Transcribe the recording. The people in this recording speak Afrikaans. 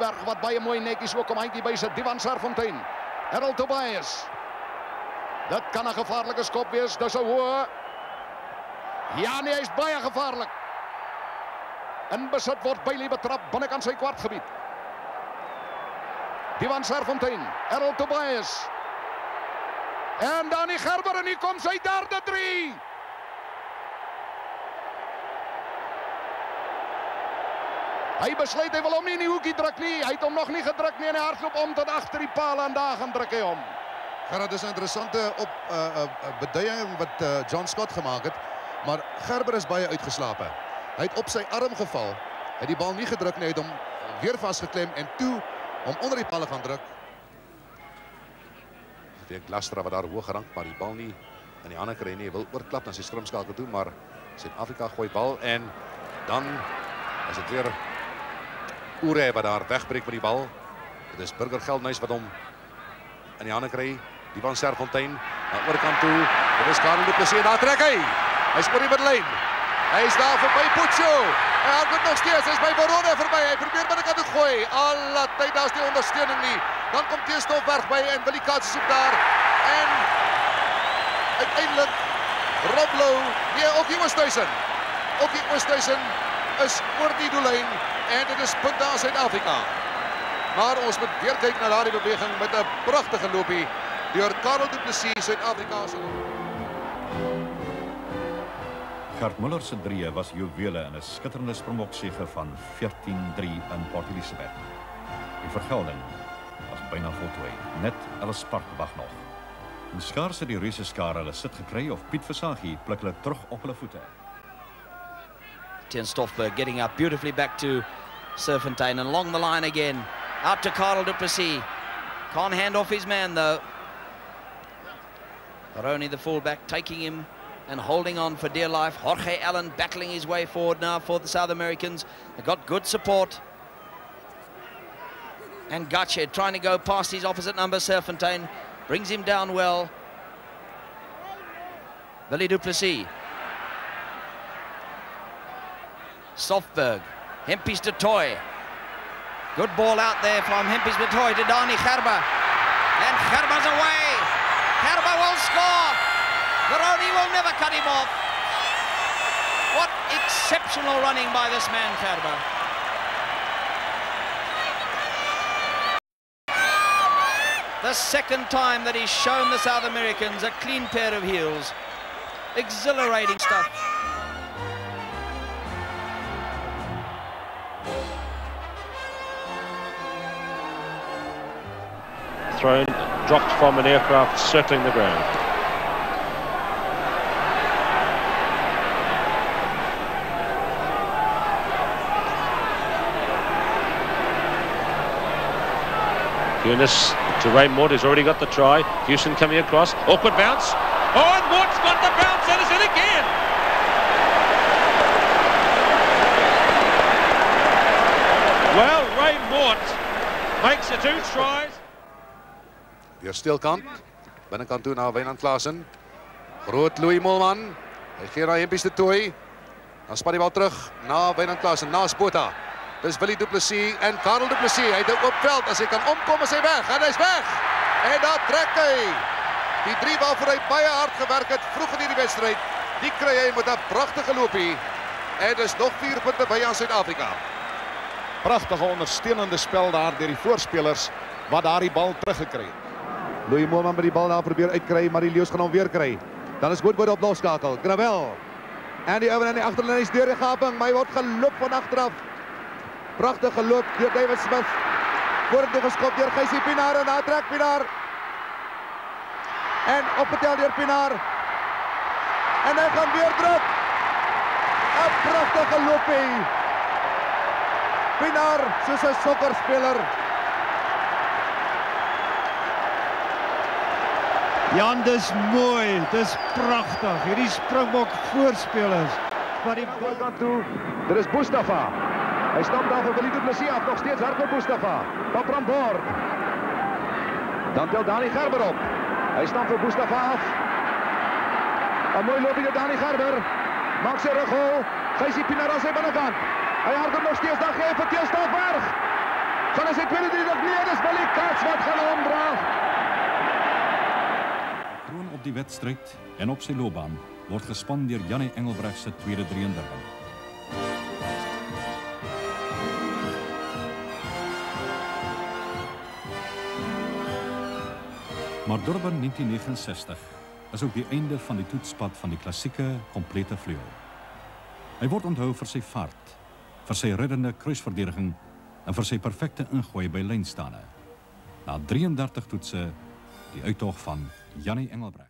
Stoffberg wat baie mooi netjies ook om handjie by sit. Divan Serfontein. Harold Tobias. Dit kan 'n gevaarlike skop wees. Dis 'n hoë. Ja, nee, hy's baie gevaarlik. In besit word Bailey betrap binnekant sy kwartgebied. Divan Serfontein, Harold Tobias. En Dani Gerber en hier kom sy derde 3. Hy besluit hy wil hom nie in die hoekie druk nie. Hy het hom nog nie gedruk nie en hy hardloop om tot agter die paal en daar gaan druk hy hom. Gerard, dis 'n interessante op 'n uh, uh, beduiding wat uh, John Scott gemaak het, maar Gerber is baie uitgeslaap. Hy het op sy arm geval. Hy het die bal nie gedruk nie, hy het hom weer vasgeklem en toe om onder die paal gaan druk. Dit Lastra wat daar hoog gerank, maar die bal nie in die hande kry nie. Hy wil oorklap na sy skrimskakel toe, maar Suid-Afrika gooi bal en dan is dit weer Oure wat daar wegbreek met die bal. Dit is Burger Geldnys wat hom in die hande kry. Die van Serfontein aan oorkant toe. Dit is Karel de Plessis daar trek hy. Hy's oor die middellyn. Hy is daar verby Pucho. Hy hardloop nog steeds. Hy's by Barone verby. Hy probeer binnekant toe gooi. Al tyd daar's nie ondersteuning nie. Dan kom Tees Stofberg by en Willie Katz soek daar. En uiteindelik Rob Lou, nee, ook was tussen. Ook was tussen is oor die doellyn en dit is punt aan Suid-Afrika. Maar ons moet weer kyk na daardie beweging met 'n pragtige loopie deur Karel Du Plessis, Suid-Afrika se Gert Muller se drie was juwele in 'n skitterende Springboksege van 14-3 in Port Elizabeth. Die vergelding was byna voltooi. Net hulle spark wag nog. En skaars het die reuse skare hulle sit gekry of Piet Versagie pluk hulle terug op hulle voete. Ten Stoffberg getting up beautifully back to Serpentine and along the line again. Out to Carl Duplessis. Can't hand off his man though. But only the fullback, taking him and holding on for dear life. Jorge Allen battling his way forward now for the South Americans. They've got good support. And Gutched trying to go past his opposite number, Serpentine. Brings him down well. Billy Duplessis. Softberg. Hempis to Toy. Good ball out there from Hempis to Toy to Dani Gerber. And Gerber's away. Gerber will score. Baroni will never cut him off. What exceptional running by this man, Gerber. The second time that he's shown the South Americans a clean pair of heels. Exhilarating stuff. Thrown, dropped from an aircraft circling the ground. Eunice to Ray Mort, who's already got the try. Houston coming across. Awkward bounce. Oh, and Mort's got the bounce, and it's in again. Well, Ray Mort makes the two tries. Weer stilkant. Binnekant toe na Wynand Klasen. Groot Louis Molman. Hy gee na Hempies te Tooi. Dan span die bal terug na Wynand Klasen, na Spota. Dis Willie Du Plessis en Karel Du Plessis. Hy het 'n oop veld. As hy kan omkom, is hy weg. En hy's weg. En daar trek hy. Die drie waarvoor hy baie hard gewerk het vroeg in hierdie wedstryd. Die kry hy met 'n pragtige loopie. En dis nog 4 punte by aan Suid-Afrika. Pragtige ondersteunende spel daar deur die voorspelers wat daardie bal teruggekry het. Louis Moorman met die bal daar probeer uitkry, maar die Leeu's gaan hom weer kry. Dan is Woodward op loskakel. Gravel. Die Owen in die agterlyn is deur die gaping, maar hy word geloop van agteraf. Pragtig geloop deur David Smith. Vorentoe geskop deur Gysie Pinaar en daar trek Pinaar. En opgetel deur Pinaar. En hy gaan weer druk. 'n Pragtige loopie. Pinaar soos 'n sokkerspeler. Jan, dis mooi, dis pragtig. Hierdie Springbok voorspelers wat die kant toe. Dit is Mustafa. Hy stap daar vir Willie Du Plessis af, nog steeds hard op Mustafa. Papram Boor. Dan tel Dani Gerber op. Hy stap vir Mustafa af. 'n Mooi loopie deur Dani Gerber. Maak sy rughol. Gysie Pinaar aan sy binnekant. Hy hardloop nog steeds, dan gee vir Theo Stofberg. Gaan hy sy tweede drie nog nee, dis Willie Kats wat gaan hom dra. die wedstrijd en op zijn loopbaan wordt gespannen door Janne Engelbrechtse tweede 33. Maar Durban 1969 is ook het einde van die toetspad van die klassieke, complete vleugel. Hij wordt onthouden voor zijn vaart, voor zijn reddende kruisverdediging en voor zijn perfecte ingooi bij lijnstanden. Na 33 toetsen, die uittocht van Janny Engelbrecht.